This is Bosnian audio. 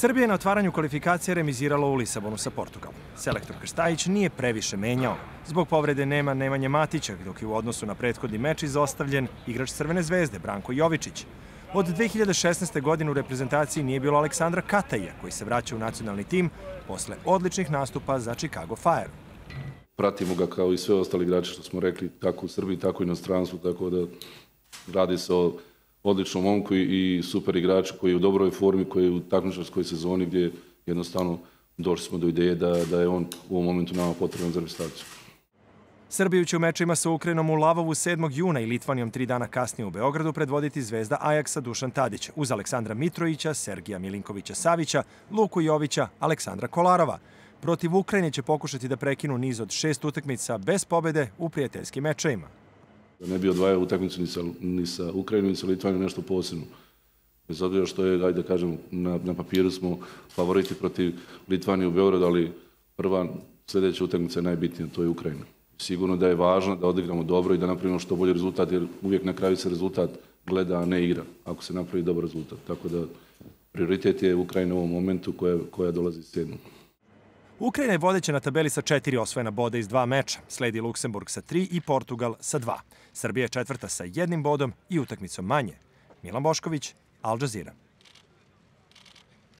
Srbija je na otvaranju kvalifikacije remizirala u Lisabonu sa Portugalom. Selektor Krstajić nije previše menjao. Zbog povrede nema Nemanje Matića, dok je u odnosu na prethodni meč izostavljen igrač Crvene zvezde Branko Jovičić. Od 2016. godine u reprezentaciji nije bilo Aleksandra Kataja, koji se vraća u nacionalni tim posle odličnih nastupa za Chicago Fire. Pratimo ga kao i sve ostali igrače što smo rekli, tako u Srbiji, tako i na stranstvu, tako da radi se o odličnom momku i super igraču koji je u dobroj formi, koji je u takmičarskoj sezoni gdje jednostavno došli smo do ideje da, da je on u ovom momentu nama potreban za reprezentaciju. Srbiju će u mečima sa Ukrajinom u Lavovu 7. juna i Litvanijom tri dana kasnije u Beogradu predvoditi zvezda Ajaksa Dušan Tadić uz Aleksandra Mitrovića, Sergija Milinkovića-Savića, Luku Jovića, Aleksandra Kolarova. Protiv Ukrajine će pokušati da prekinu niz od šest utakmica bez pobede u prijateljskim mečajima. Ne bi odvajao utakmicu ni sa, ni sa Ukrajinom, ni sa Litvanijom nešto posebno. Bez obzira što je, ajde da kažem, na, na papiru smo favoriti protiv Litvanije u Beogradu, ali prva sljedeća utakmica je najbitnija, to je Ukrajina. Sigurno da je važno da odigramo dobro i da napravimo što bolji rezultat, jer uvijek na kraju se rezultat gleda, a ne igra, ako se napravi dobar rezultat. Tako da prioritet je Ukrajina u ovom momentu koja, koja dolazi iz sedmog. Ukrajina je vodeća na tabeli sa četiri osvojena boda iz dva meča. Sledi Luksemburg sa tri i Portugal sa dva. Srbija je četvrta sa jednim bodom i utakmicom manje. Milan Bošković, Al Jazeera.